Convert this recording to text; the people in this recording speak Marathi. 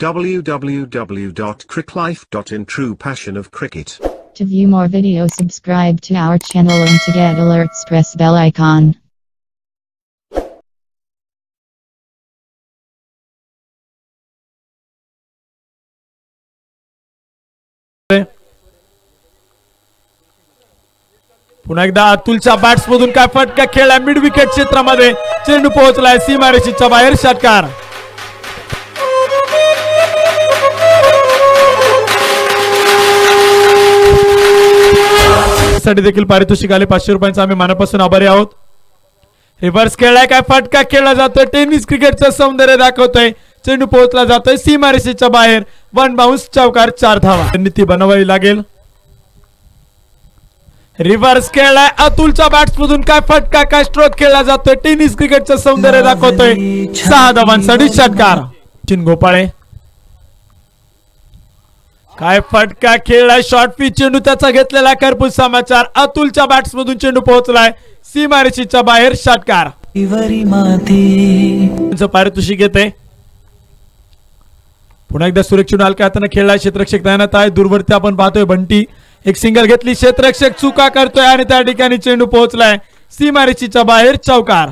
www.cricklife.in True Passion of Cricket. To view more videos subscribe to our channel and to get alerts press bell icon. पुन्हा एकदा अतुलच्या बॅट्स मधून काय फटका खेळला मिड विकेट क्षेत्रामध्ये चेंडू पोहोचलाय सीमारेषेच्या बाहेर षटकार साठी देखील पारितोषिक आले. पाचशे रुपयांचा आम्ही मनापासून आभारी आहोत. रिव्हर्स खेळलाय काय? फटका खेळला जातोय. टेनिस क्रिकेटचं सौंदर्य दाखवतोय. चेंडू पोहोचला जातोय. सीमारेषेच्या बाहेर. वन बाउन्स चौकार चार धावा. त्यांनी ती बनवावी लागेल. रिव्हर्स खेळलाय. अतुलच्या बॅट्स मधून काय फटका काय स्ट्रोक खेळला जातोय. टेनिस क्रिकेटचं सौंदर्य दाखवतोय. सहा धावांसाठी षटकार. चिन गोपाळे. काय फटका खेळलाय? शॉर्ट पिच चेंडू त्याचा घेतलेला करपूस समाचार. अतुलच्या बॅट्स मधून चेंडू पोहोचलाय. सीमारेषीच्या बाहेर षटकार. पारितोषिक येते पुन्हा एकदा सुरक्षित हलक्या हाताने खेळलाय क्षेत्ररक्षक तैनात आहे. दूरवरती आपण पाहतोय बंटी. एक सिंगल घेतली. क्षेत्ररक्षक चुका करतोय आणि त्या ठिकाणी चेंडू पोहोचलाय. सीमारेषीच्या बाहेर चौकार.